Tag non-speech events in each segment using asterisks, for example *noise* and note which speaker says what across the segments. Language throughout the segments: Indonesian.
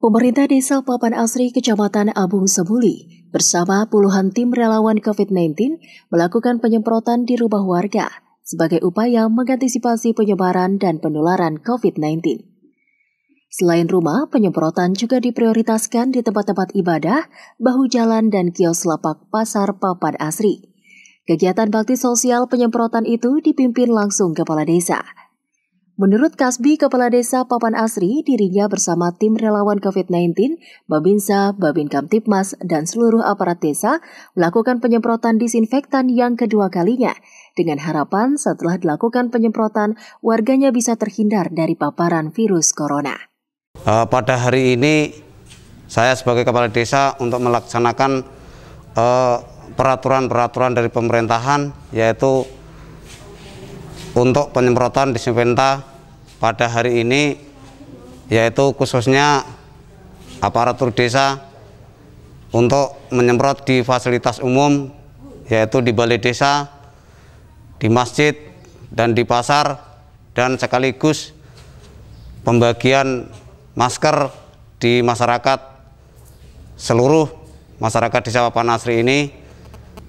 Speaker 1: Pemerintah Desa Papan Asri Kecamatan Abung Sebuli bersama puluhan tim relawan COVID-19 melakukan penyemprotan di rumah warga sebagai upaya mengantisipasi penyebaran dan penularan COVID-19. Selain rumah, penyemprotan juga diprioritaskan di tempat-tempat ibadah, bahu jalan, dan kios lapak pasar Papan Asri. Kegiatan bakti sosial penyemprotan itu dipimpin langsung Kepala Desa. Menurut Kasbi Kepala Desa Papan Asri, dirinya bersama tim relawan COVID-19, Babinsa, Babin Kamtipmas, dan seluruh aparat desa melakukan penyemprotan disinfektan yang kedua kalinya, dengan harapan setelah dilakukan penyemprotan, warganya bisa terhindar dari paparan virus corona.
Speaker 2: Uh, pada hari ini, saya sebagai Kepala Desa untuk melaksanakan uh, peraturan-peraturan uh, dari pemerintahan, yaitu untuk penyemprotan disinfektan pada hari ini yaitu khususnya aparatur desa untuk menyemprot di fasilitas umum yaitu di balai desa, di masjid dan di pasar dan sekaligus pembagian masker di masyarakat seluruh masyarakat desa Papanasri ini.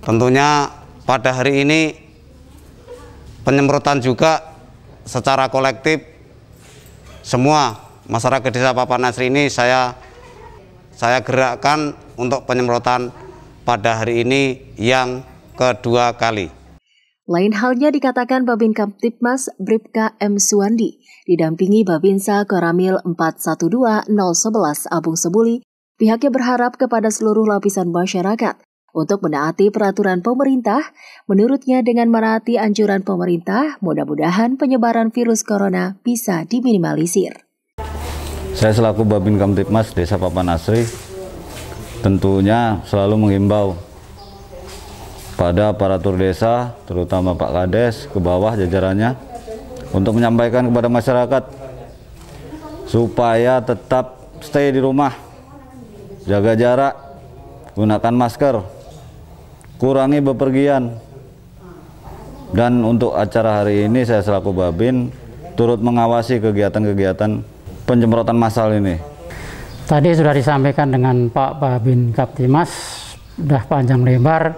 Speaker 2: Tentunya pada hari ini penyemprotan juga secara kolektif semua masyarakat desa Papan Nasri ini saya saya gerakkan untuk penyemprotan pada hari ini yang kedua kali.
Speaker 1: Lain halnya dikatakan Babin Kamtipmas Bripka M. Suwandi, didampingi Babinsa Koramil 412011 Abung Sebuli, pihaknya berharap kepada seluruh lapisan masyarakat untuk menaati peraturan pemerintah, menurutnya dengan menaati anjuran pemerintah, mudah-mudahan penyebaran virus corona bisa diminimalisir.
Speaker 3: Saya selaku Babin Kamtipmas Desa Papan Asri, tentunya selalu mengimbau pada aparatur desa, terutama Pak Kades, ke bawah jajarannya, untuk menyampaikan kepada masyarakat supaya tetap stay di rumah, jaga jarak, gunakan masker, kurangi bepergian dan untuk acara hari ini saya selaku Babin turut mengawasi kegiatan-kegiatan penyemprotan massal ini.
Speaker 4: Tadi sudah disampaikan dengan Pak Babin Kaptimas, sudah panjang lebar.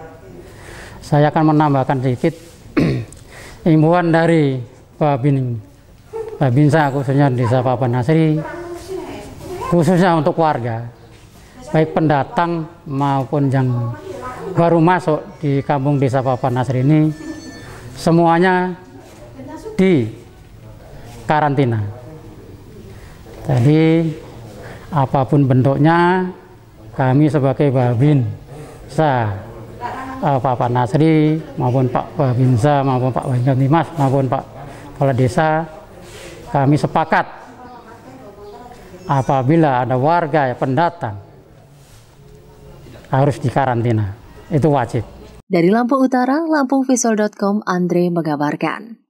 Speaker 4: Saya akan menambahkan sedikit *clears throat* imbauan dari Babin Babinsa khususnya Desa Papan Nasri khususnya untuk warga baik pendatang maupun yang baru masuk di kampung desa Papan Nasri ini semuanya di karantina. Jadi apa pun bentuknya kami sebagai Babin Sa uh, Papan Nasri maupun Pak Babinsa maupun Pak Wajib Dimas maupun Pak Kepala Desa kami sepakat apabila ada warga yang pendatang harus dikarantina itu wajib.
Speaker 1: Dari Lampung Utara, lampungvisual.com, Andre mengabarkan.